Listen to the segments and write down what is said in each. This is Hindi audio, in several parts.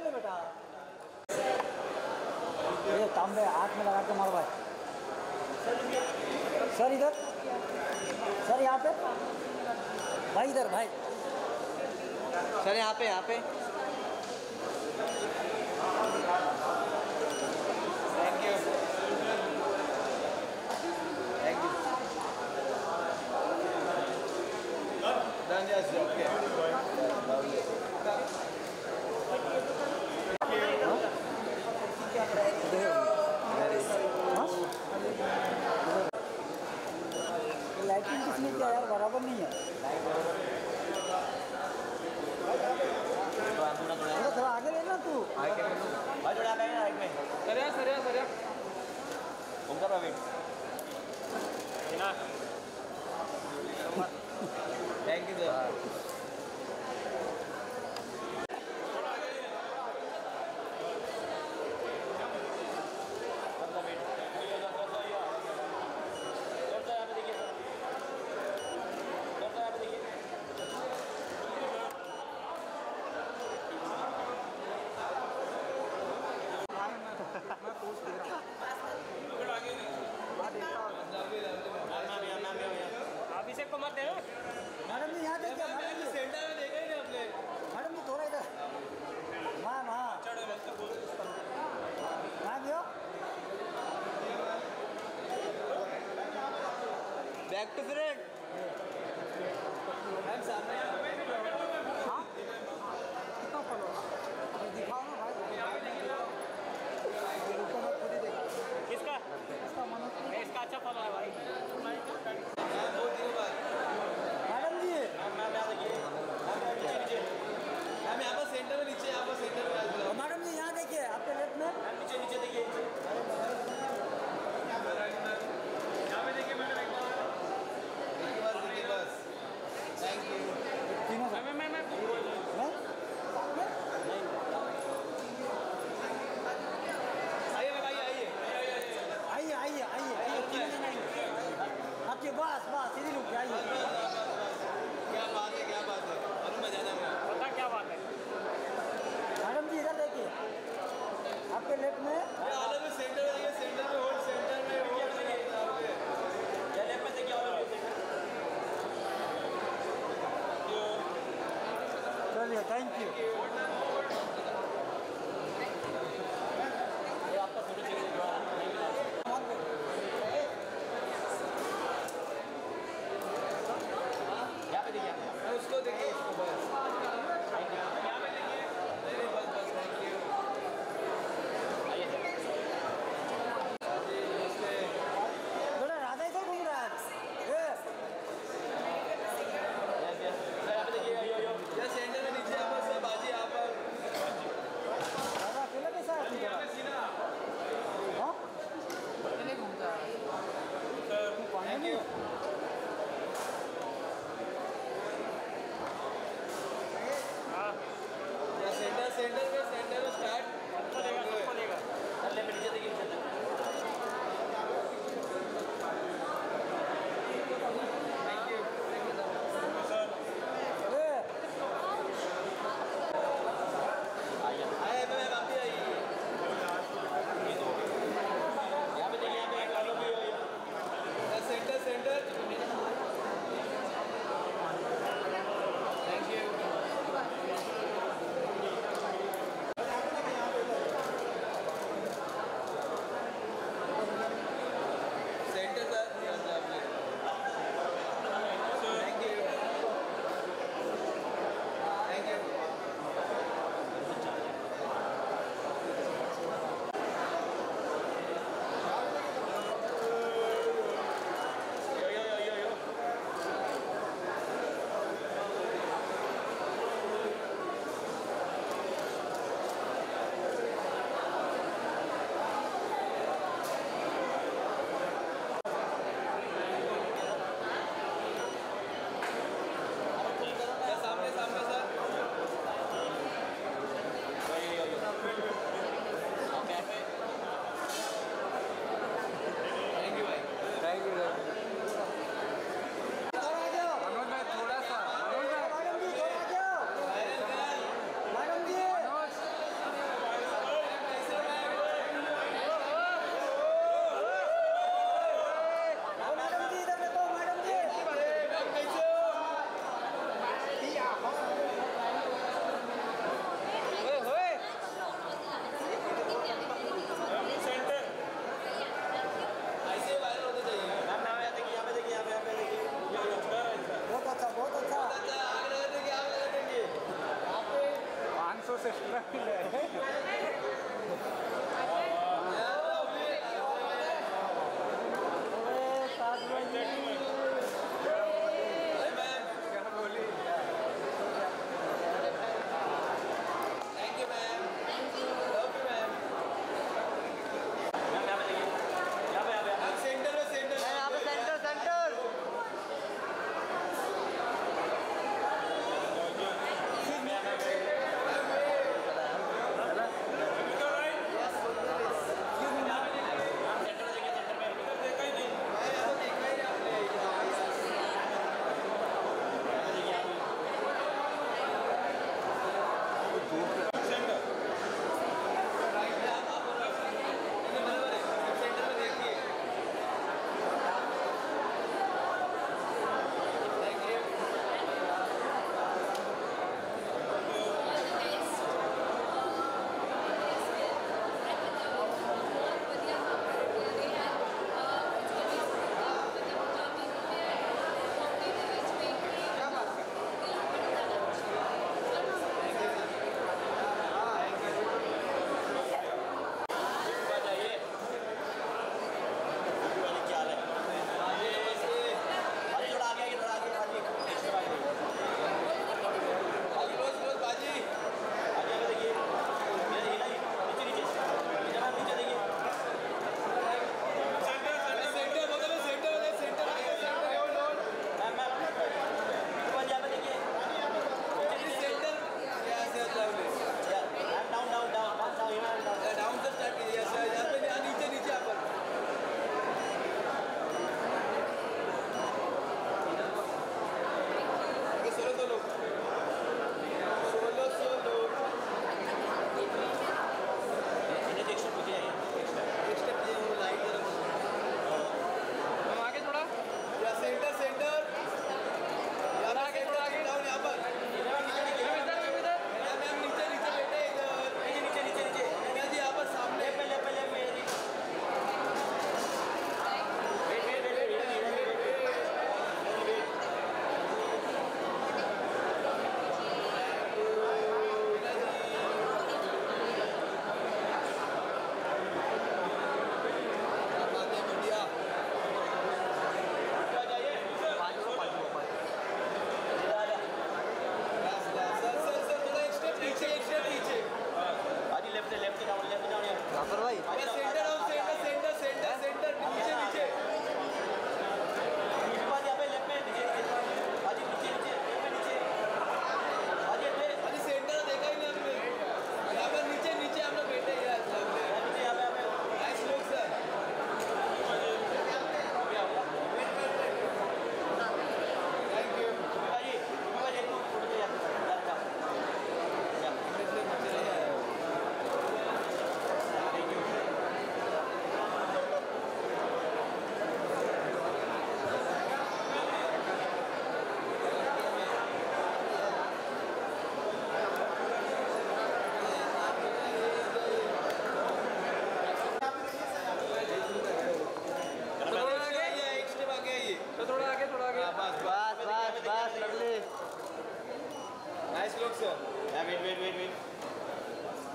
ले बेटा ये तांबे हाथ में लगा के मार भाई सर इधर सर यहाँ पे भाई इधर भाई सर यहाँ पे यहाँ पे बैक टू पीरियड दिखाओ ना भाई इसका इसका अच्छा फॉलो है भाई। मैडम जी। मैम यहाँ पर सेंटर में नीचे यहाँ पर सेंटर में मैडम जी यहाँ देखिए आपके लेफ़्ट में। नीचे नीचे देखिए। Thank you.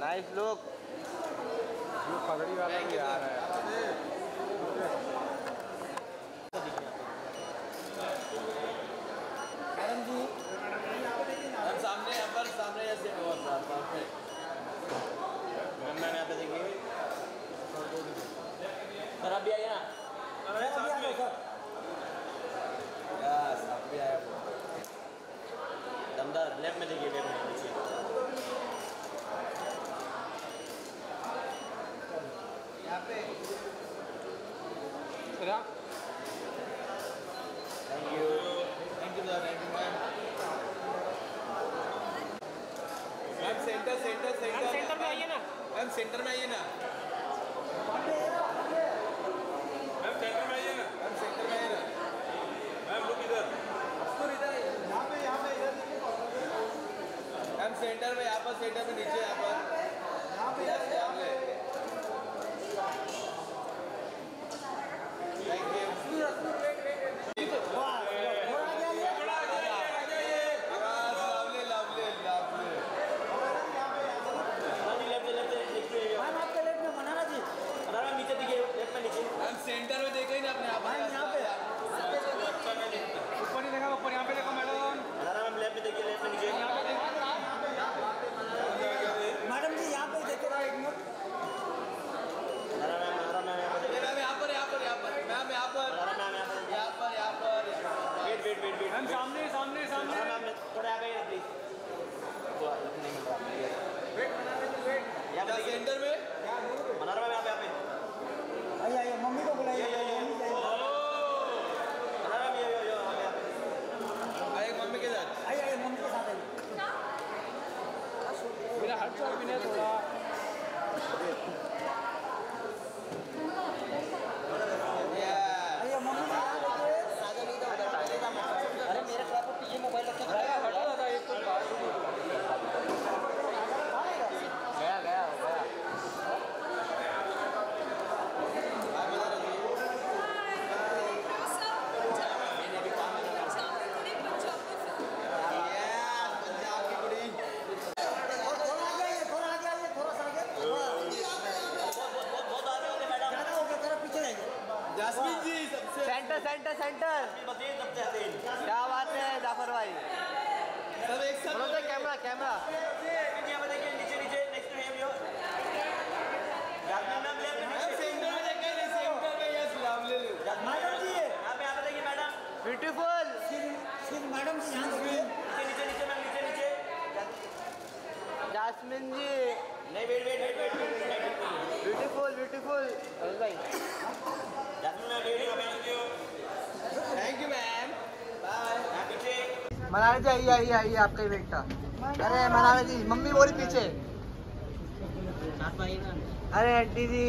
Nice look. You're a pagadi. फेडर में नीचे यहाँ पर। यहाँ पे सेंटर सेंटर सेंटर। क्या बात है, जाफ़र भाई। तो कैमरा कैमरा। ब्यूटीफुल मैडम नीचे नीचे नीचे नीचे जासमीन जी। नहीं wait wait wait wait beautiful beautiful भाई Jasmine ma'am wait thank you thank you ma'am bye यहाँ पीछे मनाने जी आइए आइए आइए आपका ही बेटा। अरे मनाने जी मम्मी बोली पीछे। अरे आंटी जी।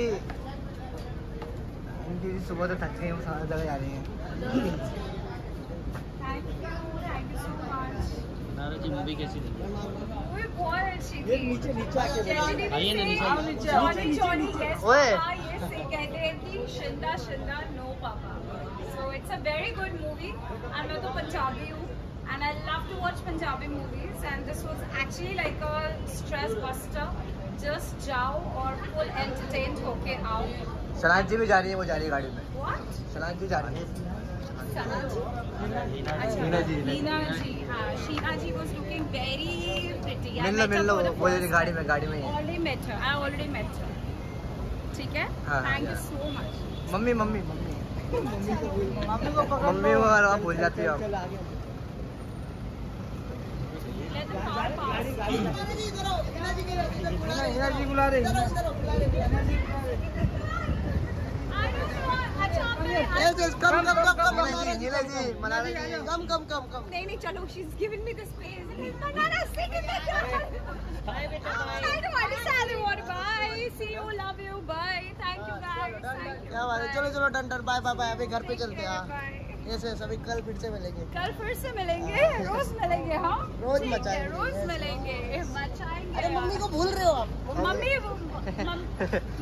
आंटी जी सुबह तो थक गई वो सारा जगह जा रही हैं। जी मूवी कैसी अच्छी थी। नीचे नीचे नीचे। जॉनी जॉनी ओए। पापा ये से कहते हैं कि Shinda Shinda no papa. So it's a very good movie and मैं तो पंजाबी हूँ। And I love to watch Punjabi movies and this was actually like a stress buster just जाओ और फुल एंटरटेन होके आओ सलाद जी भी जा रही है वो जा रही है गाड़ी में। व्हाट सलाद जी जा रही है। सना जी? मीना जी, मीना जी हाँ शीना जी was looking very pretty. Mill low mill low for the वो first गाड़ी में गाड़ी में ही। Already met her I already met her. ठीक है? हाँ, thank you हाँ। so much. Mummy mummy mummy. Mummy को भूल जाती हो। आप चलो चलो डन बाय बाय बाय अभी घर पे चलते हैं bye. ऐसे सभी कल फिर से मिलेंगे। कल फिर से मिलेंगे रोज मिलेंगे हाँ? रोज मचाएँगे, रोज मिलेंगे मचाएँगे। अरे मम्मी को भूल रहे हो आप? मम्मी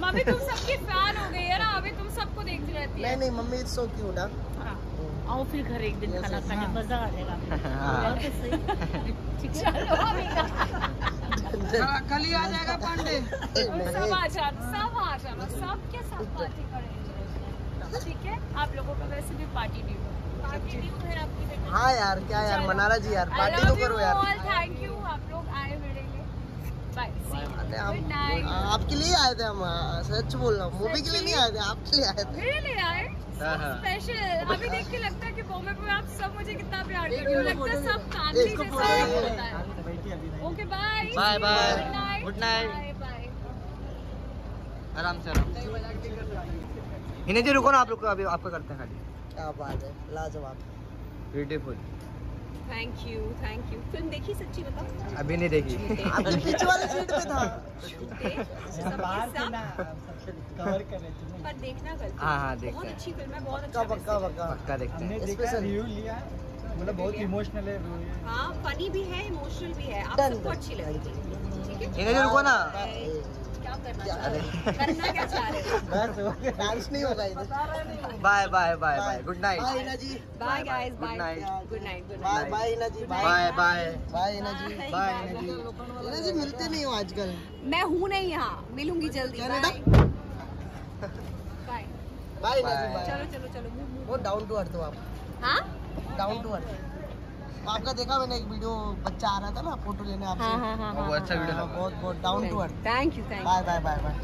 मम्मी तुम सबकी फ़ैन हो गई है ना अभी तुम सबको देखती रहती है। नहीं नहीं मम्मी इट्स सो क्यूट हाँ। आओ फिर घर एक दिन खाना खाने हाँ। मज़ा आ जाएगा। हाँ। तो सही। ठीक है। चलो अभी कल ही आ जाएगा पांडे। सब आ जाना सब आ जाना सबके साथ पार्टी करेंगे। ठीक है? आप लोगों को वैसे भी पार्टी ड्यू पार्टी आपकी हाँ यार क्या यार मनारा जी यार पार्टी तो करो यार। थैंक यू आप लोग आए मिलेंगे बाय गुड नाइट आपके लिए आए थे हम हाँ, सच बोल रहा हूँ। मूवी के लिए नहीं आए थे आपके लिए आए थे। मेरे लिए आए? हाँ, हाँ। स्पेशल अभी देख के लगता है कि बॉम्बे में आप सब मुझे कितना प्यार करते हो। लगता है सब फैमिली जैसा ही। होता है। Okay bye Bye, bye. Good night bye bye आराम से आराम से। इन्हें जी रुको ना आप लोग अभी आपका करते हैं खाली। क्या बात है लाजवाब। Beautiful thank you thank you film देखी सच्ची बताओ। अभी नहीं देखी। आपके पीछे वाली सीट पे था। पर देखना गलती हाँ, हाँ, देखते बहुत अच्छी फ़िल्म है बहुत अच्छा पक्का पक्का पक्का पक्का देखते हैं। स्पेशल मतलब बहुत इमोशनल है हाँ फनी भी है इमोशनल भी है। आप सबको अच्छी लगेगी। ठीक है? इन्हें जी रुको ना। करना चाह रहे करना क्या चाह रहे डांस नहीं होगा इधर। Bye bye bye bye good night bye Ina ji bye guys bye good night good bye night bye Ina ji bye bye bye bye Ina ji bye इन्हें जी इना जी मिलते नहीं हो आजकल। मैं हूँ नहीं यहाँ। मिलूँगी जल्दी। Bye bye. बाय चलो चलो चलो. वो डाउन टू अर्थ हो आप हाँ? डाउन टू अर्थ आपका देखा मैंने एक वीडियो बच्चा आ रहा था ना फ़ोटो लेने आपसे। हाँ हाँ हाँ वो अच्छा वीडियो था लगा। बहुत बहुत down to earth thank you thank bye bye bye bye